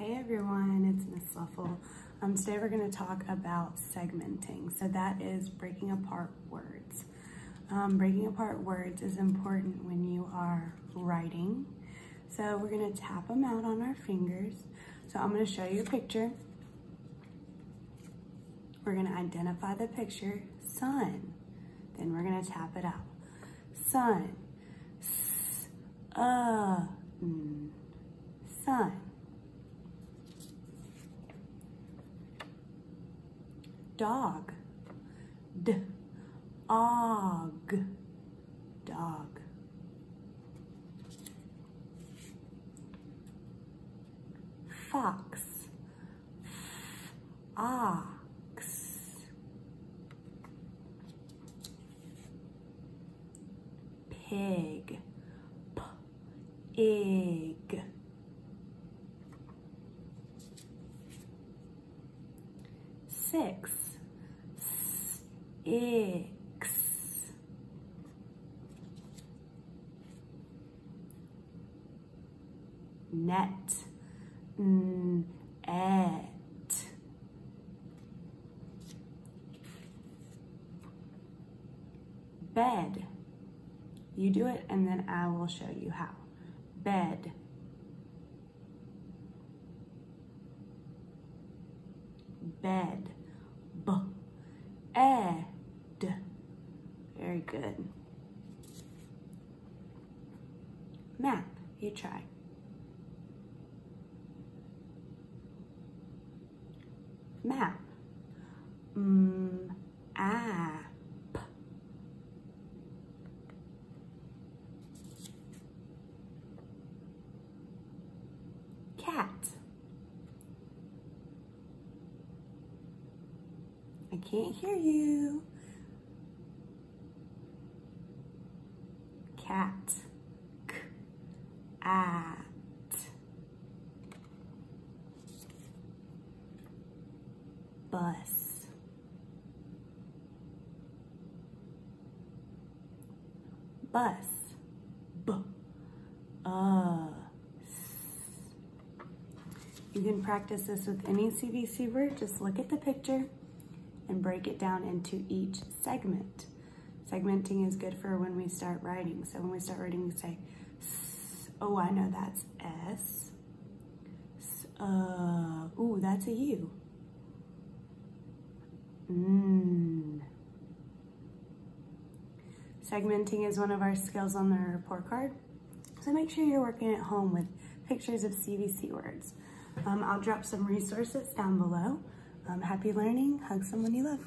Hey everyone, it's Miss Loeffel. Um, today we're going to talk about segmenting. So that is breaking apart words. Um, breaking apart words is important when you are writing. So we're going to tap them out on our fingers. So I'm going to show you a picture. We're going to identify the picture, sun. Then we're going to tap it out. Sun. S, uh, n, sun. Dog. D, og, dog. Fox. Ox. Pig. P, egg. Six. X. Net. Mm, N, et. Bed. You do it and then I will show you how. Bed. Bed. B. good. Map. You try. Map. Mm, app. Cat. I can't hear you. Cat. K. At. Bus. Bus. B. You can practice this with any CVC word. Just look at the picture and break it down into each segment. Segmenting is good for when we start writing. So when we start writing, we say, oh, I know that's S. S uh, ooh, that's a U. Mm. Segmenting is one of our skills on the report card. So make sure you're working at home with pictures of CVC words. Um, I'll drop some resources down below. Um, happy learning. Hug someone you love.